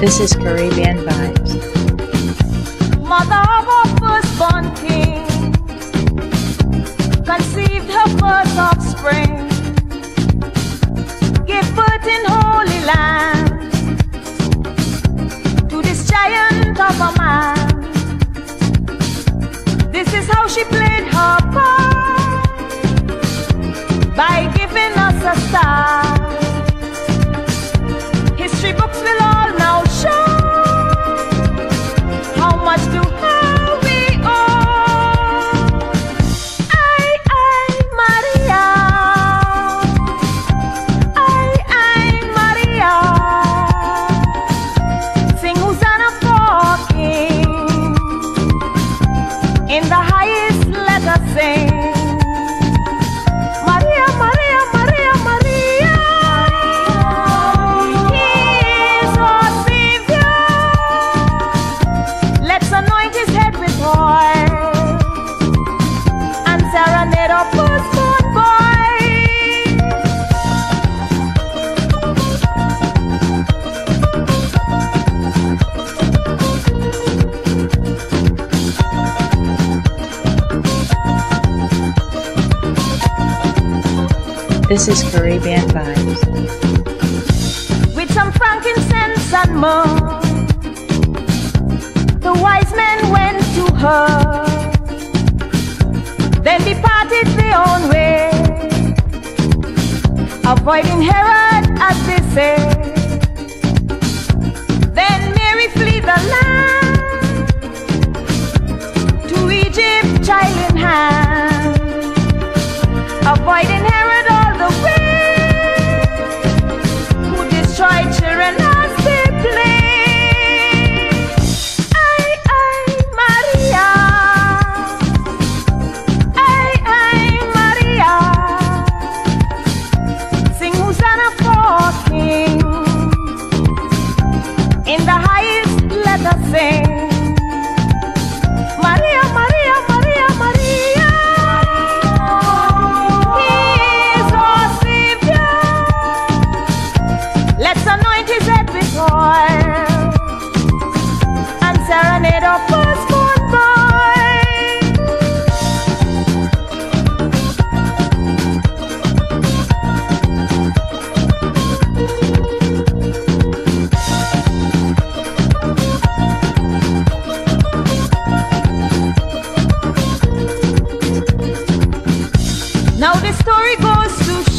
This is Caribbean Vibes. Mother of our firstborn king conceived her first offspring, This is Caribbean Vibes. with some frankincense and myrrh. The wise men went to her, then departed their own way, avoiding Herod as they say. Then Mary flee the land to Egypt, child in hand, avoiding Herod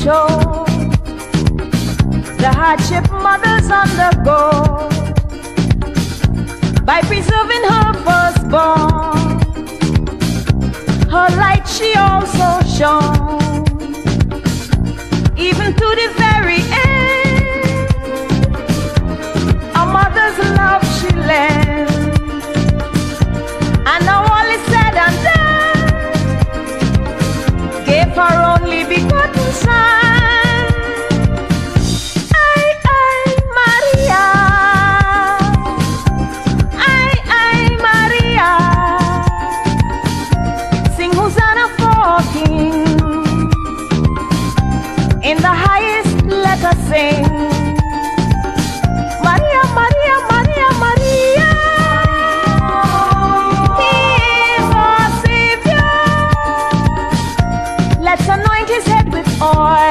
show. The hardship mothers undergo by preserving her In the highest, let us sing. Maria, Maria, Maria, Maria. He is our Savior. Let's anoint his head with oil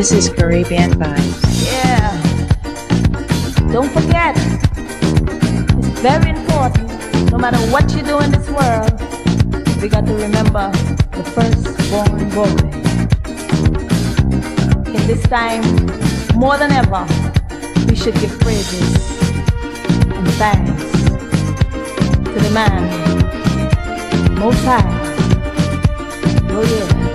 This is Caribbean Vibes. Yeah. Don't forget, it's very important. No matter what you do in this world, we got to remember the firstborn boy. In this time, more than ever, we should give praises and thanks to the man, Most High. Oh yeah.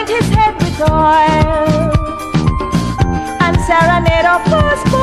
anoint his head with oil and serenade our first.